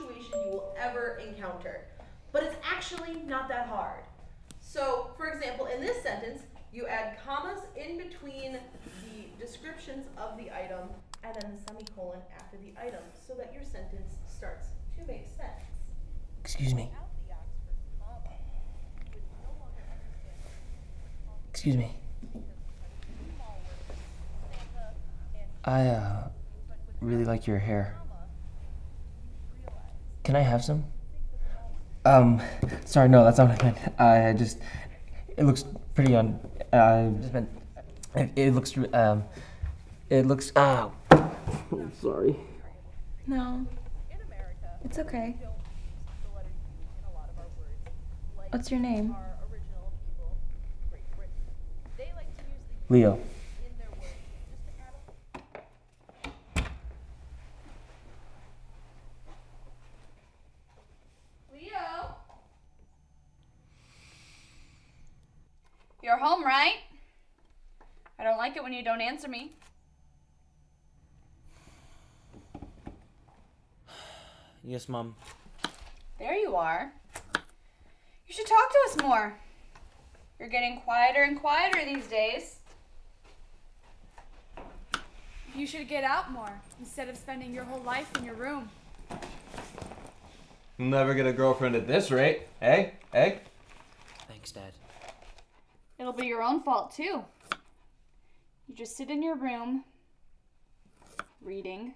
you will ever encounter. But it's actually not that hard. So, for example, in this sentence, you add commas in between the descriptions of the item and then the semicolon after the item so that your sentence starts to make sense. Excuse me. Excuse me. I uh, really like your hair. Can I have some? Um, sorry, no, that's not what I meant. I just, it looks pretty on. I just meant, it, it looks, um, it looks. Ah, sorry. No. It's okay. What's your name? Leo. Leo? You're home, right? I don't like it when you don't answer me. Yes, Mom. There you are. You should talk to us more. You're getting quieter and quieter these days. You should get out more instead of spending your whole life in your room. You'll never get a girlfriend at this rate, eh? Eh? Thanks, Dad. It'll be your own fault, too. You just sit in your room, reading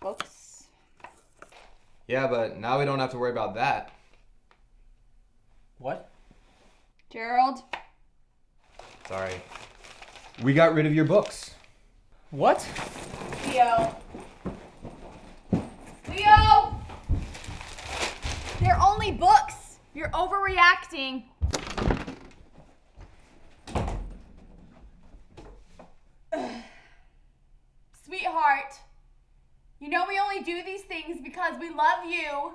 books. Yeah, but now we don't have to worry about that. What? Gerald, Sorry. We got rid of your books. What? Leo. Leo! They're only books. You're overreacting. Sweetheart, you know we only do these things because we love you.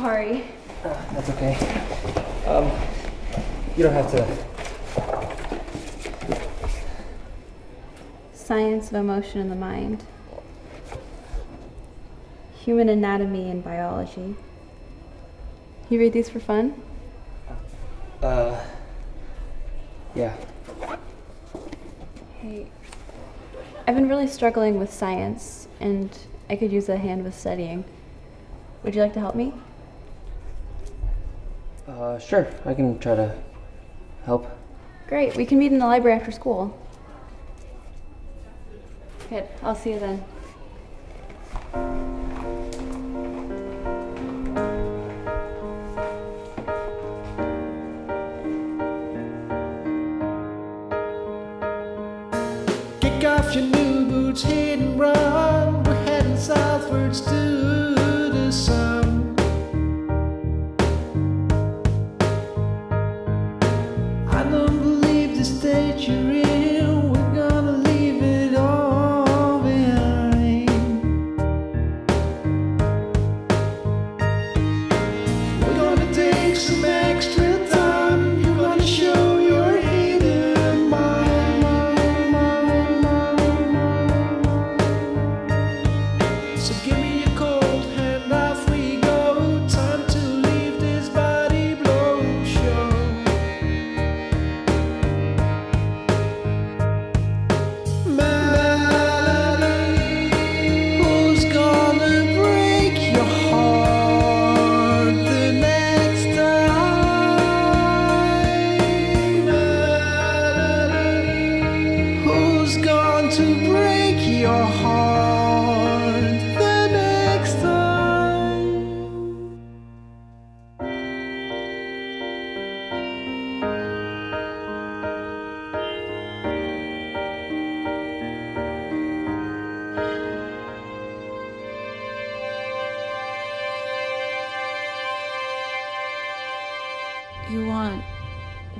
So sorry. That's okay. Um, you don't have to. Science of Emotion in the Mind. Human Anatomy and Biology. You read these for fun? Uh, yeah. Hey, I've been really struggling with science, and I could use a hand with studying. Would you like to help me? Uh, sure. I can try to help. Great, we can meet in the library after school. Good, I'll see you then.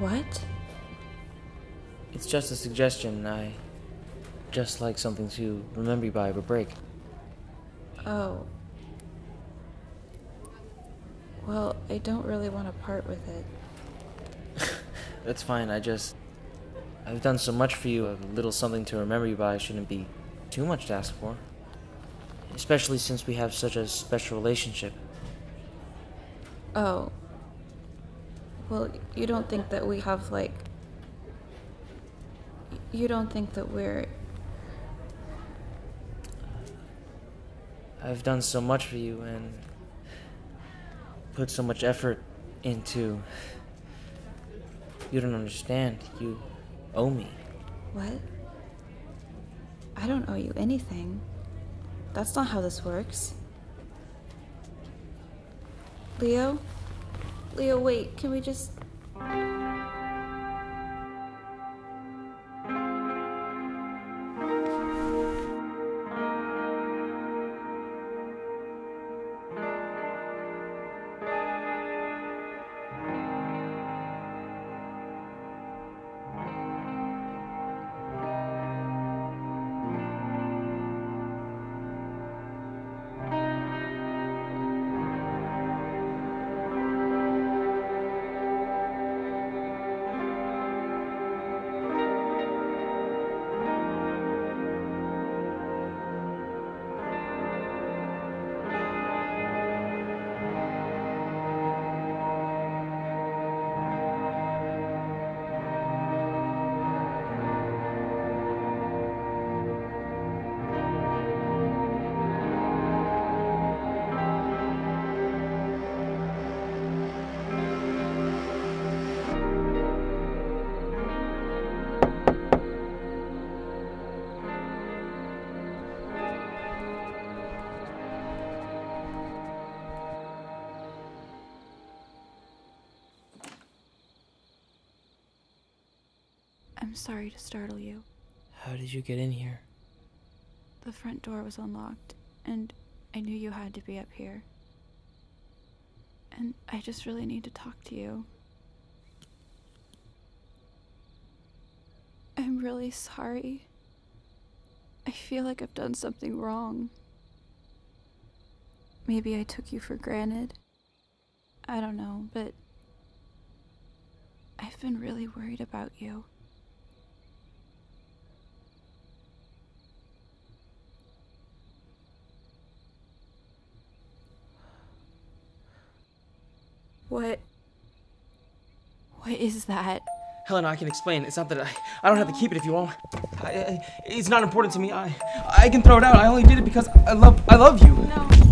What? It's just a suggestion. I just like something to remember you by over break. Oh. Well, I don't really want to part with it. That's fine. I just. I've done so much for you. A little something to remember you by shouldn't be too much to ask for. Especially since we have such a special relationship. Oh. Well, you don't think that we have, like. You don't think that we're. I've done so much for you and put so much effort into. You don't understand. You owe me. What? I don't owe you anything. That's not how this works. Leo? Leo, wait, can we just. I'm sorry to startle you. How did you get in here? The front door was unlocked, and I knew you had to be up here. And I just really need to talk to you. I'm really sorry. I feel like I've done something wrong. Maybe I took you for granted. I don't know, but I've been really worried about you. What? What is that? Helena, I can explain. It's not that I, I don't have to keep it if you won't. I, I, it's not important to me. I, I can throw it out. I only did it because I love, I love you. No.